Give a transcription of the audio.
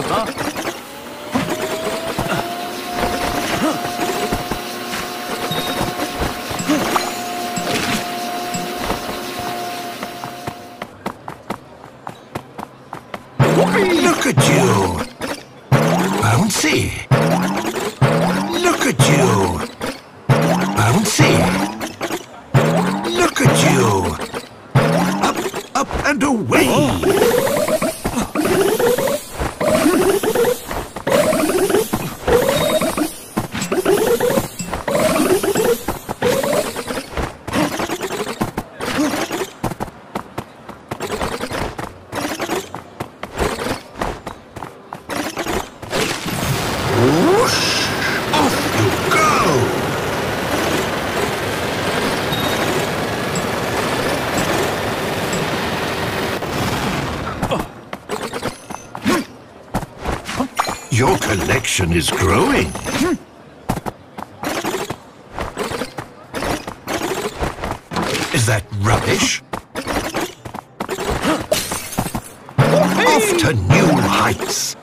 怎 么 collection is growing. Is that rubbish? Off to new heights.